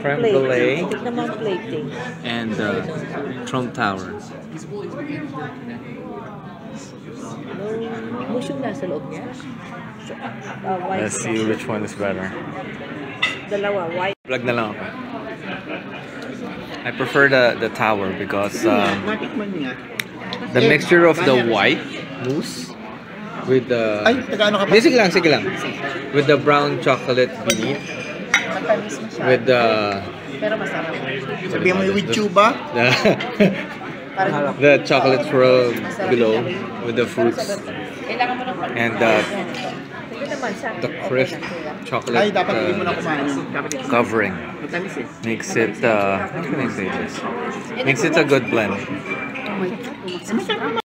Creme brulee. Tignan mo ang plating. and uh, Trump Tower. No, mush yung nasa loob niya. Uh. Let's see which one is better. Dalawa, white. Vlog na lang ako. I prefer the the tower because um, the mixture of the white mousse with the Ay, taga-ano ka pa? Hindi, sige lang, sige lang. With the brown chocolate beneath, Matamis masyado. with the Pero masarap. Sabihan mo yung with chuba. the, the chocolate swirl below with the fruits Kailangan mo ng pag- and the Tignan naman, sa the crisp chocolate dapat hindi mo na uh, kumain yun. Dapat ito. covering makes it uh, how can I say this? Makes it a good blend. My God,